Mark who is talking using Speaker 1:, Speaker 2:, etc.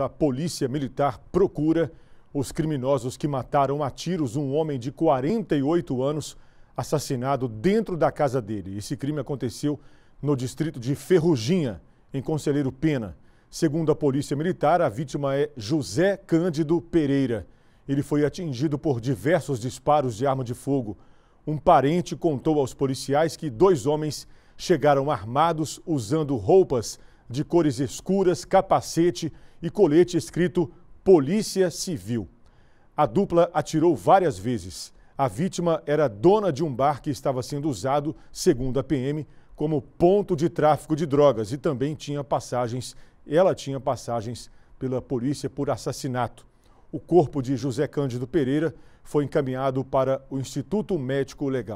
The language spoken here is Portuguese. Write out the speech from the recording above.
Speaker 1: A polícia militar procura os criminosos que mataram a tiros um homem de 48 anos assassinado dentro da casa dele. Esse crime aconteceu no distrito de Ferruginha, em Conselheiro Pena. Segundo a polícia militar, a vítima é José Cândido Pereira. Ele foi atingido por diversos disparos de arma de fogo. Um parente contou aos policiais que dois homens chegaram armados usando roupas de cores escuras, capacete e colete escrito Polícia Civil. A dupla atirou várias vezes. A vítima era dona de um bar que estava sendo usado, segundo a PM, como ponto de tráfico de drogas e também tinha passagens, ela tinha passagens pela polícia por assassinato. O corpo de José Cândido Pereira foi encaminhado para o Instituto Médico Legal.